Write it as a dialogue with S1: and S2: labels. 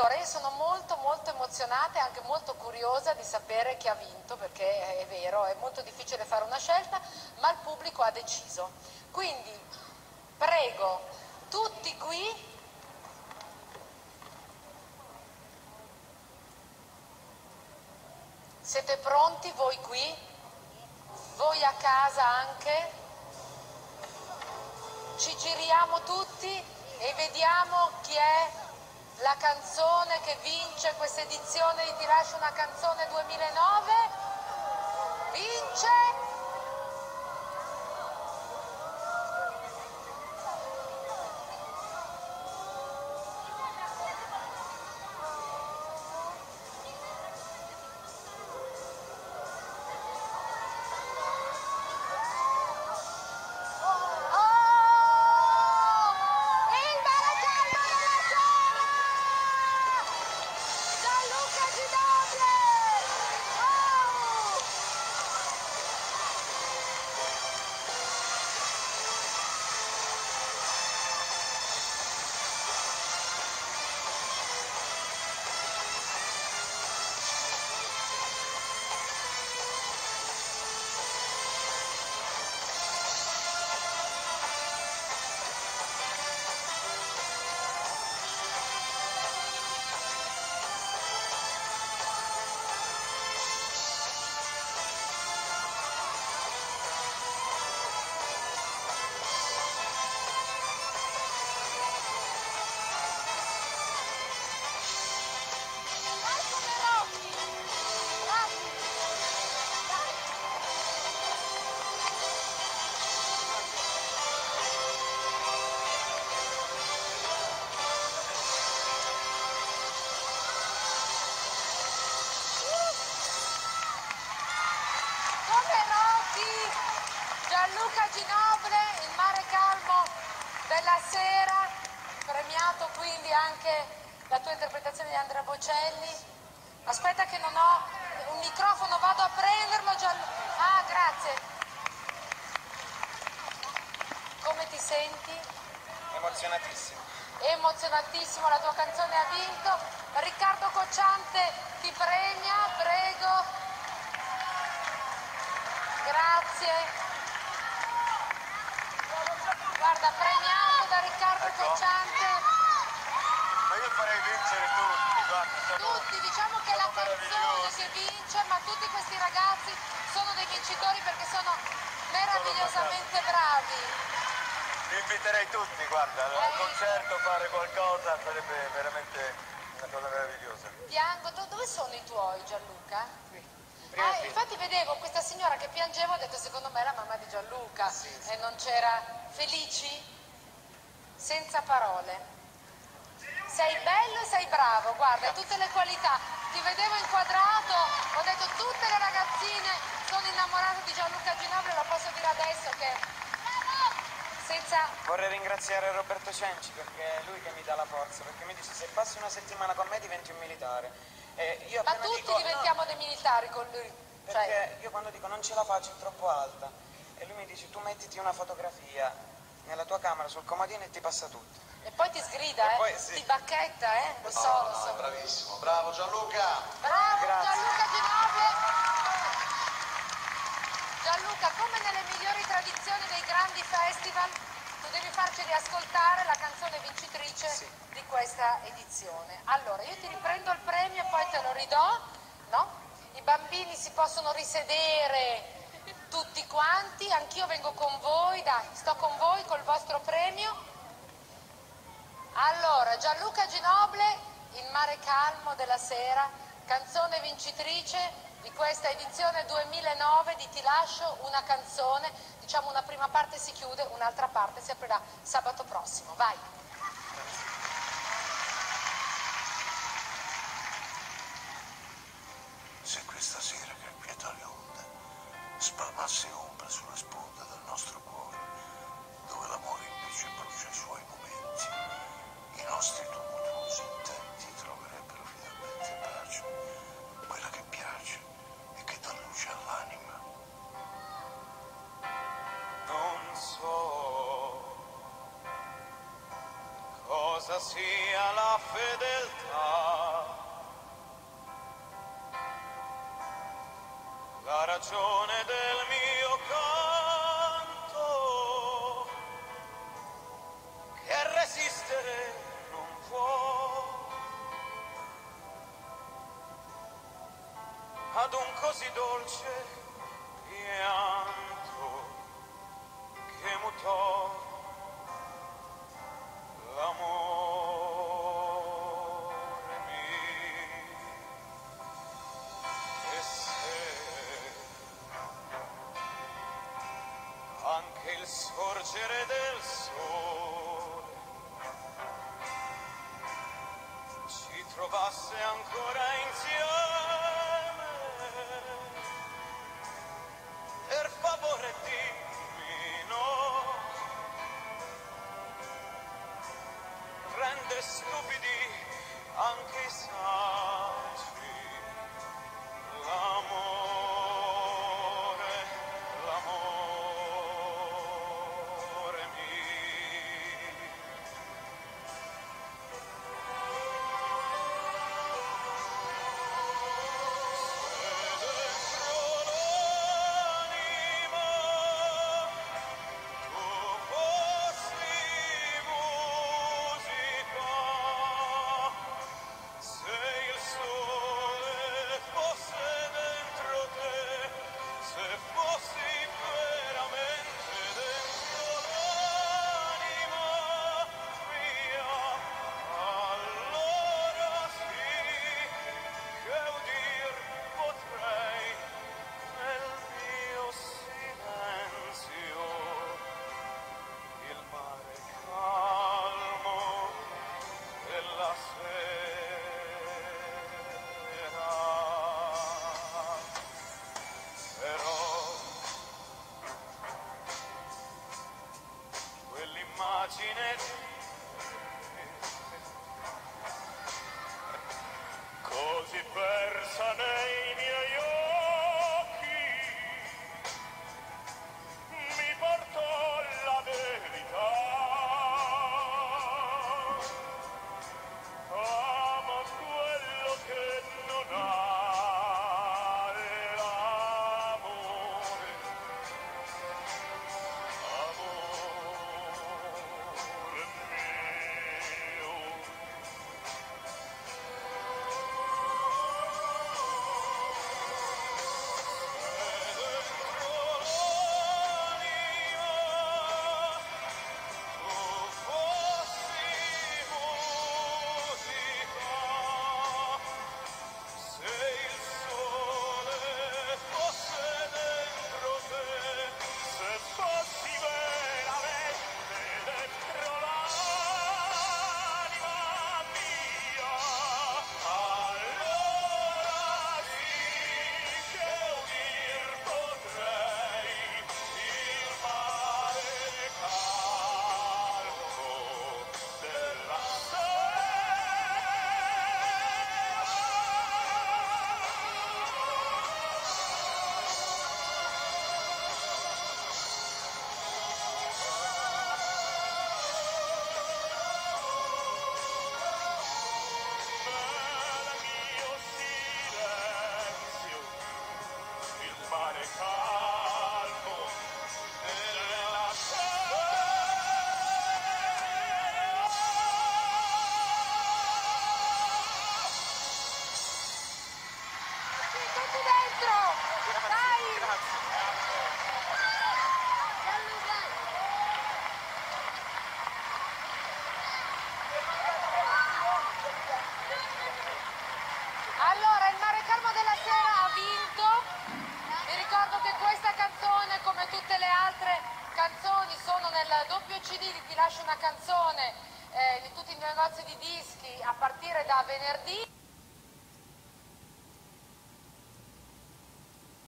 S1: Allora, io sono molto molto emozionata e anche molto curiosa di sapere chi ha vinto, perché è vero, è molto difficile fare una scelta, ma il pubblico ha deciso. Quindi, prego, tutti qui Siete pronti voi qui? Voi a casa anche? Ci giriamo tutti e vediamo chi è la canzone che vince questa edizione di Ti lascio una canzone 2009. Vince Gianluca Ginoble, il mare calmo della sera, premiato quindi anche la tua interpretazione di Andrea Bocelli. Aspetta che non ho un microfono, vado a prenderlo Gianluca. Ah, grazie. Come ti senti?
S2: Emozionatissimo.
S1: Emozionatissimo, la tua canzone ha vinto. Riccardo Cocciante ti premia, prego. Grazie. Guarda, premiato da Riccardo
S2: Ecco.
S1: Cocciante.
S2: Ma io farei vincere tutti, guarda, sono...
S1: Tutti, diciamo che la
S2: sono
S1: canzone che vince, ma tutti questi ragazzi sono dei vincitori perché sono meravigliosamente bravi.
S2: Li inviterei tutti, guarda, al
S1: Eh.
S2: concerto fare qualcosa sarebbe veramente una cosa meravigliosa.
S1: Piango, Do- dove sono i tuoi Gianluca?
S2: Prima
S1: Ah, infatti vedevo questa signora che piangeva, ho detto secondo me è la mamma di Gianluca
S2: Sì, sì.
S1: e non c'era felici? Senza parole. Sei bello e sei bravo, guarda, tutte le qualità. Ti vedevo inquadrato, ho detto tutte le ragazzine sono innamorate di Gianluca Ginobili, lo posso dire adesso che senza
S3: Vorrei ringraziare Roberto Cenci perché è lui che mi dà la forza, perché mi dice se passi una settimana con me diventi un militare. E io
S1: Ma tutti
S3: dico,
S1: diventiamo dei militari con lui.
S3: no,
S1: Cioè,
S3: perché io quando dico non ce la faccio è troppo alta e lui mi dice tu mettiti una fotografia nella tua camera sul comodino e ti passa tutto.
S1: e poi ti sgrida, eh?
S3: poi sì.
S1: Ti bacchetta, eh? Lo so,
S4: No,
S1: lo
S4: no,
S1: so.
S4: bravissimo. Bravo Gianluca.
S1: Bravo
S3: Grazie.
S1: Gianluca Ginobili. Gianluca, come nelle migliori tradizioni dei grandi festival, devi farceli ascoltare la canzone vincitrice
S3: Sì.
S1: di questa edizione. Allora, io ti riprendo il premio e poi te lo ridò, no? I bambini si possono risedere tutti quanti, anch'io vengo con voi, dai, sto con voi col vostro premio. Allora, Gianluca Ginoble, Il mare calmo della sera, canzone vincitrice di questa edizione 2009 di Ti lascio una canzone. Diciamo una prima parte si chiude, un'altra parte si aprirà sabato prossimo. Vai.
S5: Se questa sera che quieta le onde spalmasse ombra sulle sponde del nostro cuore, dove l'amore invece brucia i suoi momenti, i nostri tumultuosi intenti troverebbero finalmente pace,
S2: Questa sia la fedeltà, la ragione del mio canto, che resistere non può ad un così dolce piano. Sorgere del sole. Ci trovasse ancora insieme così persa nei miei occhi
S1: tutte le altre canzoni, sono nel doppio CD di Ti lascio una canzone eh, in tutti i negozi di dischi a partire da venerdì.